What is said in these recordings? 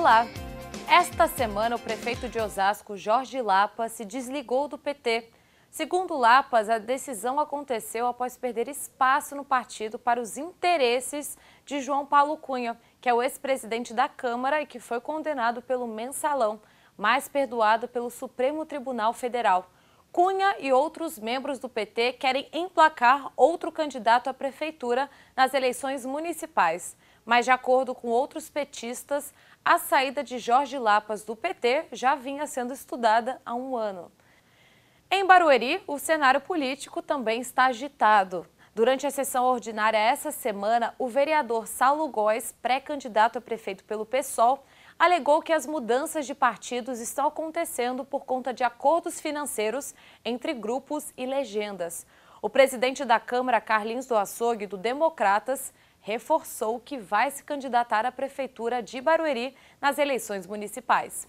Olá! Esta semana, o prefeito de Osasco, Jorge Lapa, se desligou do PT. Segundo Lapas, a decisão aconteceu após perder espaço no partido para os interesses de João Paulo Cunha, que é o ex-presidente da Câmara e que foi condenado pelo mensalão, mas perdoado pelo Supremo Tribunal Federal. Cunha e outros membros do PT querem emplacar outro candidato à prefeitura nas eleições municipais. Mas, de acordo com outros petistas, a saída de Jorge Lapas do PT já vinha sendo estudada há um ano. Em Barueri, o cenário político também está agitado. Durante a sessão ordinária essa semana, o vereador Saulo Góes, pré-candidato a prefeito pelo PSOL, alegou que as mudanças de partidos estão acontecendo por conta de acordos financeiros entre grupos e legendas. O presidente da Câmara, Carlinhos do Açougue, do Democratas, reforçou que vai se candidatar à prefeitura de Barueri nas eleições municipais.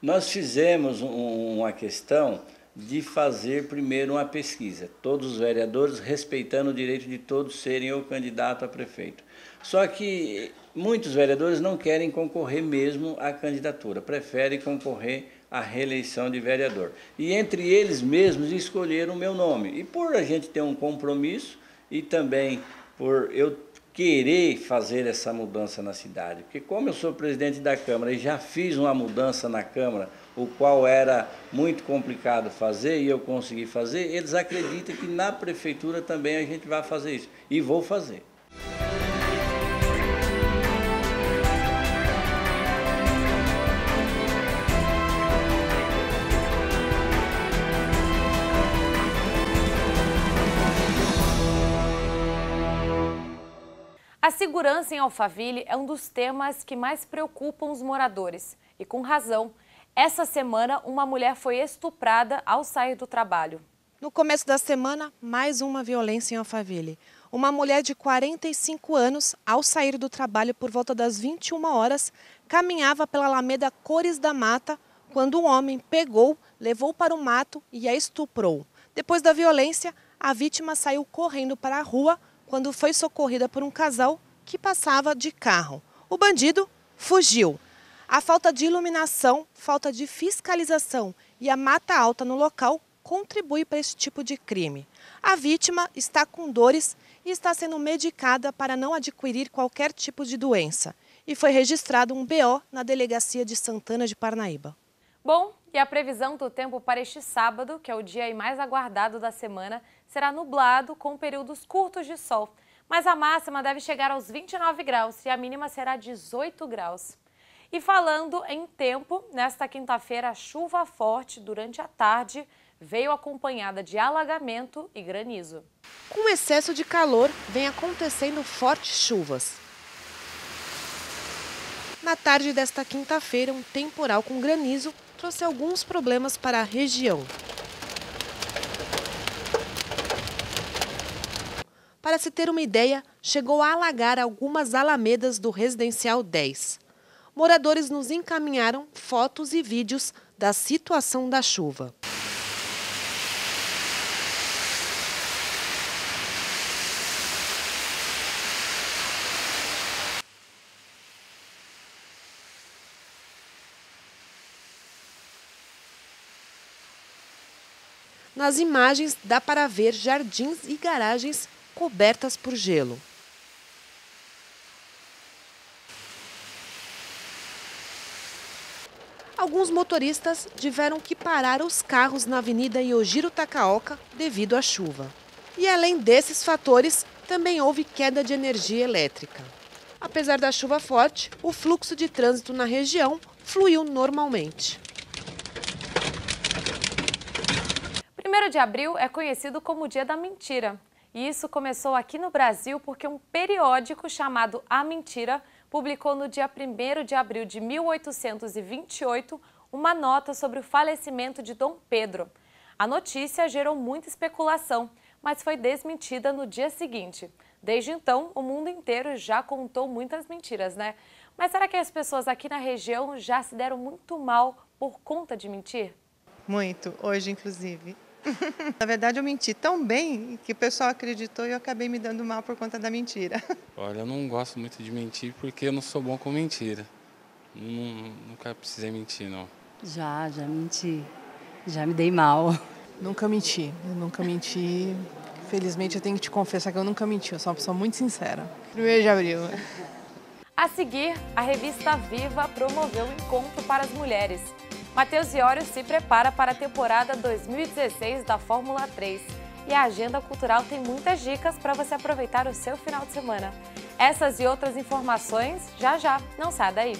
Nós fizemos uma questão de fazer primeiro uma pesquisa, todos os vereadores respeitando o direito de todos serem o candidato a prefeito. Só que muitos vereadores não querem concorrer mesmo à candidatura, preferem concorrer à reeleição de vereador. E entre eles mesmos escolheram o meu nome. E por a gente ter um compromisso e também por eu querer fazer essa mudança na cidade. Porque como eu sou presidente da Câmara e já fiz uma mudança na Câmara, o qual era muito complicado fazer e eu consegui fazer, eles acreditam que na prefeitura também a gente vai fazer isso. E vou fazer. A segurança em Alphaville é um dos temas que mais preocupam os moradores. E com razão. Essa semana, uma mulher foi estuprada ao sair do trabalho. No começo da semana, mais uma violência em Alphaville. Uma mulher de 45 anos, ao sair do trabalho por volta das 21 horas, caminhava pela Alameda Cores da Mata quando um homem pegou, levou para o mato e a estuprou. Depois da violência, a vítima saiu correndo para a rua quando foi socorrida por um casal que passava de carro. O bandido fugiu. A falta de iluminação, falta de fiscalização e a mata alta no local contribui para esse tipo de crime. A vítima está com dores e está sendo medicada para não adquirir qualquer tipo de doença. E foi registrado um BO na delegacia de Santana de Parnaíba. Bom, e a previsão do tempo para este sábado, que é o dia mais aguardado da semana, será nublado com períodos curtos de sol. Mas a máxima deve chegar aos 29 graus e a mínima será 18 graus. E falando em tempo, nesta quinta-feira chuva forte durante a tarde veio acompanhada de alagamento e granizo. Com excesso de calor, vem acontecendo fortes chuvas. Na tarde desta quinta-feira, um temporal com granizo trouxe alguns problemas para a região. Para se ter uma ideia, chegou a alagar algumas alamedas do Residencial 10. Moradores nos encaminharam fotos e vídeos da situação da chuva. Nas imagens dá para ver jardins e garagens cobertas por gelo. Alguns motoristas tiveram que parar os carros na Avenida Yojiro Takaoka devido à chuva. E além desses fatores, também houve queda de energia elétrica. Apesar da chuva forte, o fluxo de trânsito na região fluiu normalmente. 1 de abril é conhecido como o Dia da Mentira. E isso começou aqui no Brasil porque um periódico chamado A Mentira publicou no dia 1 de abril de 1828 uma nota sobre o falecimento de Dom Pedro. A notícia gerou muita especulação, mas foi desmentida no dia seguinte. Desde então, o mundo inteiro já contou muitas mentiras, né? Mas será que as pessoas aqui na região já se deram muito mal por conta de mentir? Muito, hoje inclusive. Na verdade, eu menti tão bem que o pessoal acreditou e eu acabei me dando mal por conta da mentira. Olha, eu não gosto muito de mentir porque eu não sou bom com mentira. nunca precisei mentir, não. Já, já menti. Já me dei mal. Nunca menti, eu nunca menti. Felizmente eu tenho que te confessar que eu nunca menti, eu sou uma pessoa muito sincera. Primeiro de abril. A seguir, a revista Viva promoveu um encontro para as mulheres. Matheus Iório se prepara para a temporada 2016 da Fórmula 3. E a agenda cultural tem muitas dicas para você aproveitar o seu final de semana. Essas e outras informações já já, não sai daí.